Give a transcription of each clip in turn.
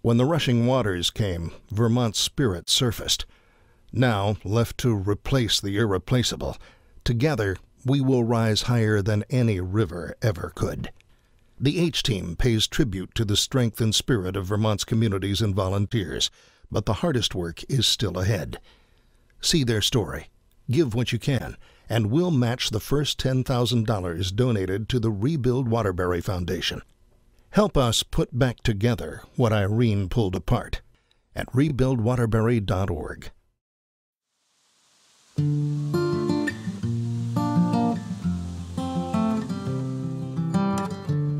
When the rushing waters came, Vermont's spirit surfaced. Now, left to replace the irreplaceable, together we will rise higher than any river ever could. The H Team pays tribute to the strength and spirit of Vermont's communities and volunteers, but the hardest work is still ahead. See their story, give what you can, and we'll match the first $10,000 donated to the Rebuild Waterbury Foundation. Help us put back together what Irene pulled apart at rebuildwaterbury.org.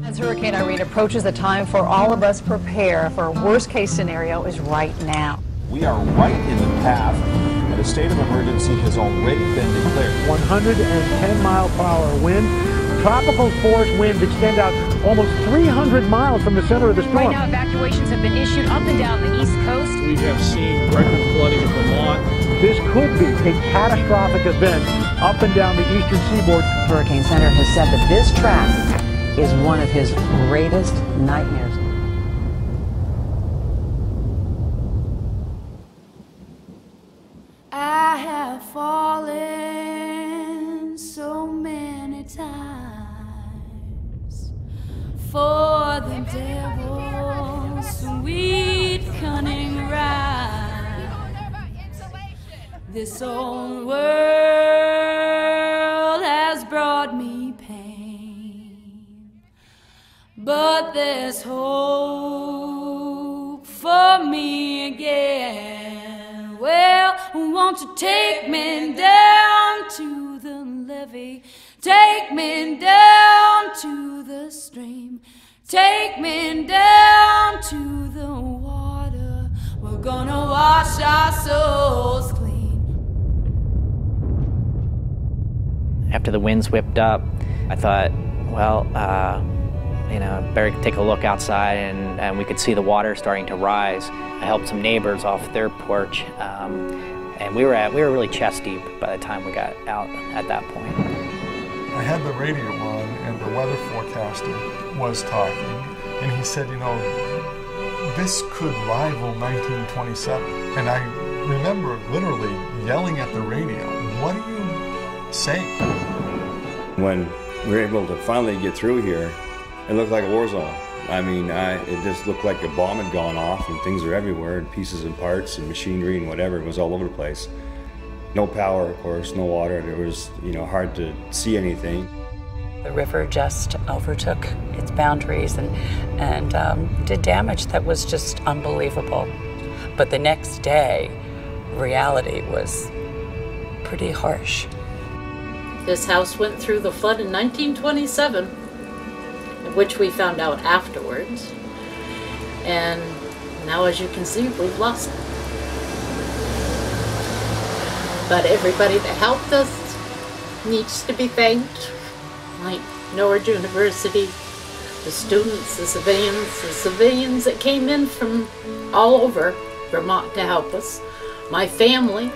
As Hurricane Irene approaches, the time for all of us prepare for a worst case scenario is right now. We are right in the path, and a state of emergency has already been declared. 110 mile per hour wind. Tropical force winds extend out almost 300 miles from the center of the storm. Right now, evacuations have been issued up and down the East Coast. We have seen record flooding in Vermont. This could be a catastrophic event up and down the eastern seaboard. Hurricane Center has said that this track is one of his greatest nightmares. The devil's sweet cunning ride. This old world has brought me pain, but there's hope for me again. Well, won't you take me down to the levee? Take me down to the stream. Take me down to the water. We're gonna wash our souls clean. After the winds whipped up, I thought, well, uh, you know, better take a look outside, and, and we could see the water starting to rise. I helped some neighbors off their porch, um, and we were at we were really chest deep by the time we got out at that point. I had the radio on, and the weather forecaster was talking, and he said, you know, this could rival 1927. And I remember literally yelling at the radio, "What are you saying?" When we were able to finally get through here, it looked like a war zone. I mean, I, it just looked like a bomb had gone off and things are everywhere, and pieces and parts and machinery and whatever. It was all over the place. No power, of course, no water. It was, you know, hard to see anything. The river just overtook its boundaries and, and um, did damage that was just unbelievable. But the next day, reality was pretty harsh. This house went through the flood in 1927, which we found out afterwards. And now, as you can see, we've lost it. But everybody that helped us needs to be thanked, like Norwich University, the students, the civilians, the civilians that came in from all over Vermont to help us, my family,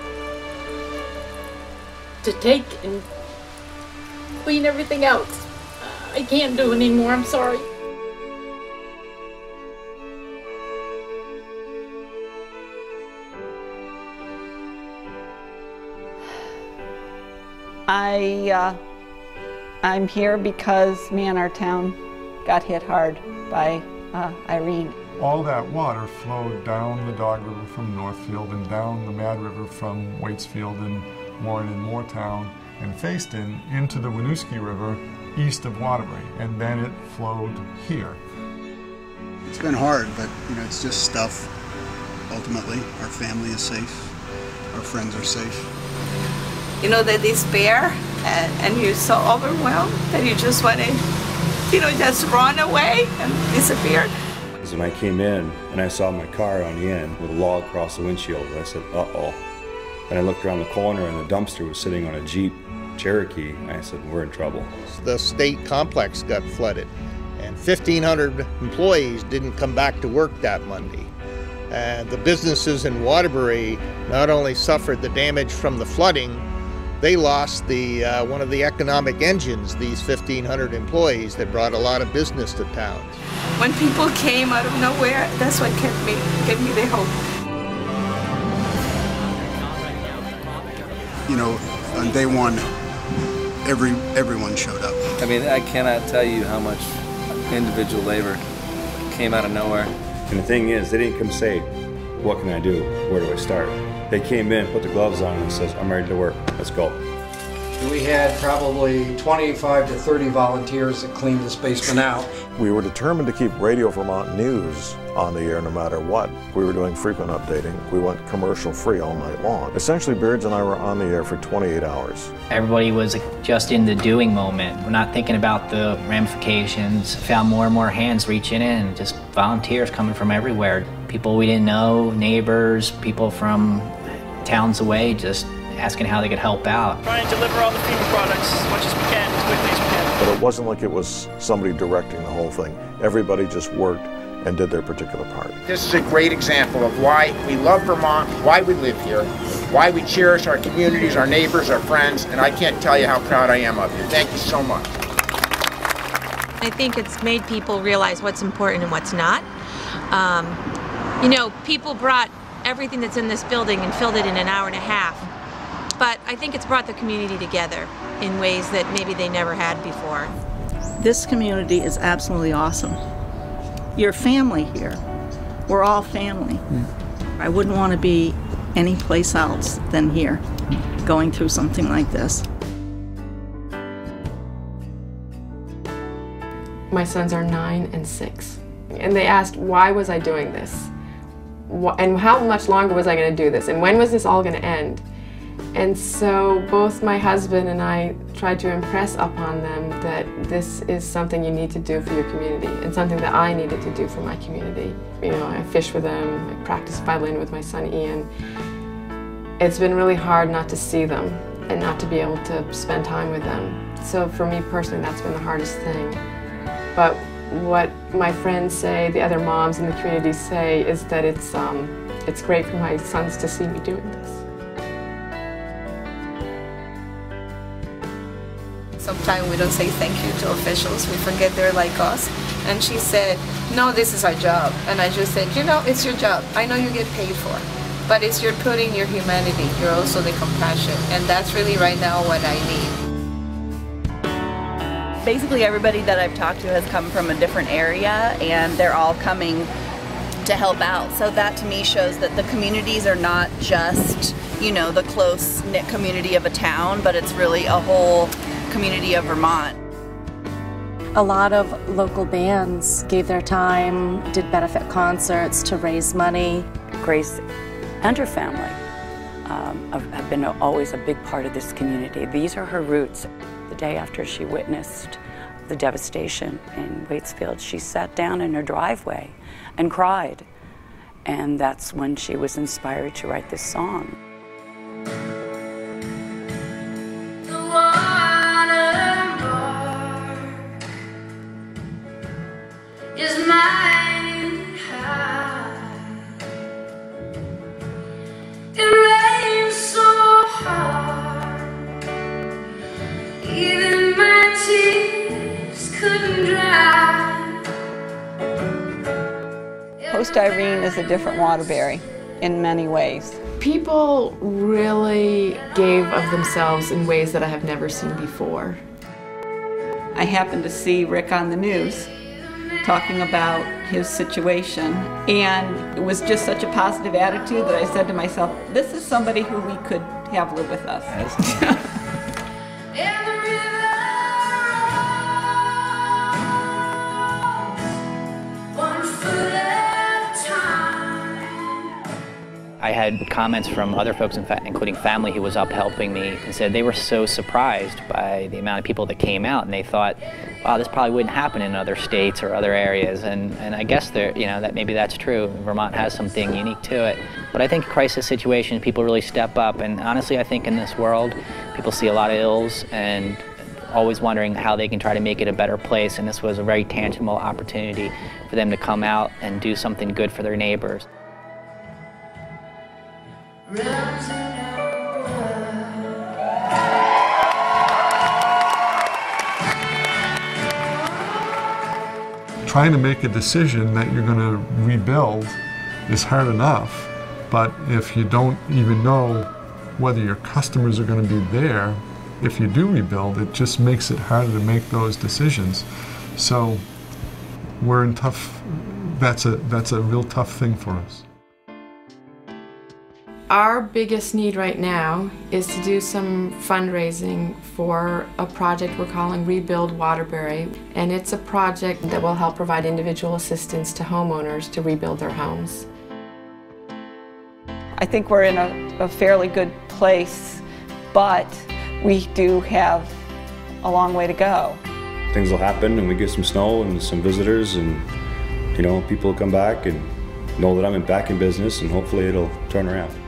to take and clean everything out. I can't do anymore, I'm sorry. I, uh, I'm here because me and our town got hit hard by uh, Irene. All that water flowed down the Dog River from Northfield and down the Mad River from Waitsfield and Warren and Moretown and Fayston into the Winooski River east of Waterbury, and then it flowed here. It's been hard, but you know, it's just stuff. Ultimately, our family is safe, our friends are safe. You know, the despair, and, and you're so overwhelmed that you just want to, you know, just run away and disappear. When I came in and I saw my car on the end with a log across the windshield, I said, uh-oh. And I looked around the corner and the dumpster was sitting on a Jeep Cherokee. I said, we're in trouble. The state complex got flooded, and 1,500 employees didn't come back to work that Monday. And the businesses in Waterbury not only suffered the damage from the flooding, they lost the uh, one of the economic engines, these 1,500 employees that brought a lot of business to town. When people came out of nowhere, that's what kept me, gave me the hope. You know, on day one, every everyone showed up. I mean, I cannot tell you how much individual labor came out of nowhere. And the thing is, they didn't come say, what can I do? Where do I start? They came in, put the gloves on, and says, I'm ready to work. Let's go. We had probably 25 to 30 volunteers that cleaned this basement out. We were determined to keep Radio Vermont News on the air no matter what. We were doing frequent updating. We went commercial free all night long. Essentially, Beards and I were on the air for 28 hours. Everybody was just in the doing moment. We're not thinking about the ramifications. Found more and more hands reaching in, just volunteers coming from everywhere. People we didn't know, neighbors, people from towns away, just asking how they could help out. Try and deliver all the FEMA products as much as we can, as quickly as we can. But it wasn't like it was somebody directing the whole thing. Everybody just worked and did their particular part. This is a great example of why we love Vermont, why we live here, why we cherish our communities, our neighbors, our friends, and I can't tell you how proud I am of you. Thank you so much. I think it's made people realize what's important and what's not. Um, you know, people brought everything that's in this building and filled it in an hour and a half. But I think it's brought the community together in ways that maybe they never had before. This community is absolutely awesome. You're family here. We're all family. Mm. I wouldn't want to be anyplace else than here, going through something like this. My sons are nine and six. And they asked, why was I doing this? And how much longer was I going to do this? And when was this all going to end? And so both my husband and I tried to impress upon them that this is something you need to do for your community and something that I needed to do for my community. You know, I fish with them, I practice violin with my son Ian. It's been really hard not to see them and not to be able to spend time with them. So for me personally, that's been the hardest thing. But what my friends say, the other moms in the community say, is that it's, um, it's great for my sons to see me doing this. Sometimes we don't say thank you to officials. We forget they're like us. And she said, no, this is our job. And I just said, you know, it's your job. I know you get paid for. But it's you're putting your humanity. You're also the compassion. And that's really right now what I need. Basically everybody that I've talked to has come from a different area and they're all coming to help out. So that to me shows that the communities are not just, you know, the close knit community of a town, but it's really a whole community of Vermont. A lot of local bands gave their time, did benefit concerts to raise money. Grace and her family um, have been always a big part of this community. These are her roots. Day after she witnessed the devastation in Waitsfield, she sat down in her driveway and cried. And that's when she was inspired to write this song. is Irene is a different Waterbury in many ways. People really gave of themselves in ways that I have never seen before. I happened to see Rick on the news talking about his situation. And it was just such a positive attitude that I said to myself, this is somebody who we could have live with us. I had comments from other folks, in fact, including family who was up helping me, and said they were so surprised by the amount of people that came out, and they thought, wow, this probably wouldn't happen in other states or other areas. And, and I guess there, you know, that maybe that's true. Vermont has something unique to it. But I think crisis situations, people really step up. And honestly, I think in this world, people see a lot of ills and always wondering how they can try to make it a better place. And this was a very tangible opportunity for them to come out and do something good for their neighbors. Trying to make a decision that you're going to rebuild is hard enough, but if you don't even know whether your customers are going to be there, if you do rebuild, it just makes it harder to make those decisions. So we're in tough, that's a, that's a real tough thing for us. Our biggest need right now is to do some fundraising for a project we're calling Rebuild Waterbury. And it's a project that will help provide individual assistance to homeowners to rebuild their homes. I think we're in a, a fairly good place, but we do have a long way to go. Things will happen and we get some snow and some visitors and you know, people will come back and know that I'm back in business and hopefully it'll turn around.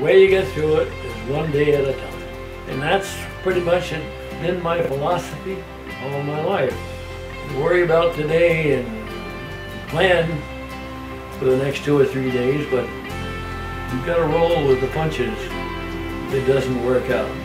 Way you get through it is one day at a time. And that's pretty much been my philosophy all my life. Worry about today and plan for the next two or three days, but you've got to roll with the punches if it doesn't work out.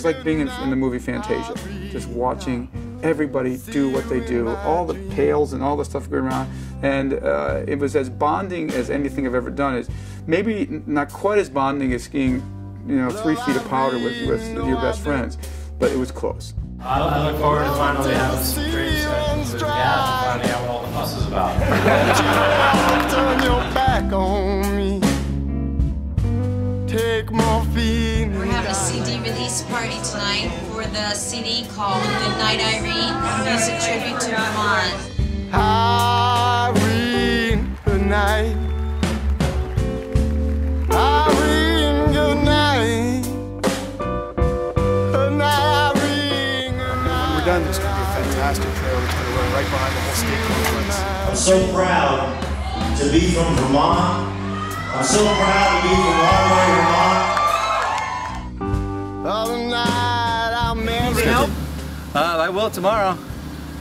It was like being in, in the movie Fantasia, just watching everybody do what they do, all the pails and all the stuff going around, and uh, it was as bonding as anything I've ever done. Is maybe not quite as bonding as skiing, you know, three feet of powder with, with your best friends, but it was close. I I look forward to finally having some drinks sessions with Gav and finding out what all the fuss is about. release party tonight for the CD called Good Night Irene, music tribute to Vermont. Irene, good night. Irene, good night. Good night, Irene. When we're done, this could be a fantastic trail that's going to run right behind the whole state conference. I'm so proud to be from Vermont. I'm so proud to be from Waterbury, Uh, I will tomorrow.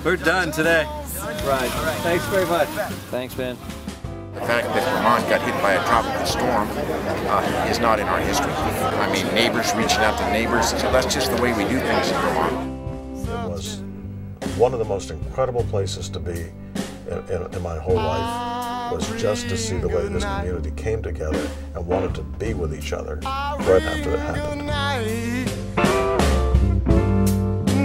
We're done today. Right. Thanks very much. Thanks, man. The fact that Vermont got hit by a tropical storm uh, is not in our history. I mean, neighbors reaching out to neighbors, so that's just the way we do things in Vermont. It was one of the most incredible places to be in, in, in my whole life was just to see the way this community came together and wanted to be with each other right after it happened.